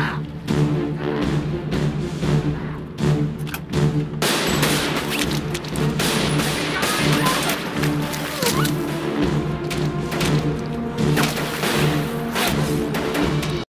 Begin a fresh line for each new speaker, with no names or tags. Wow.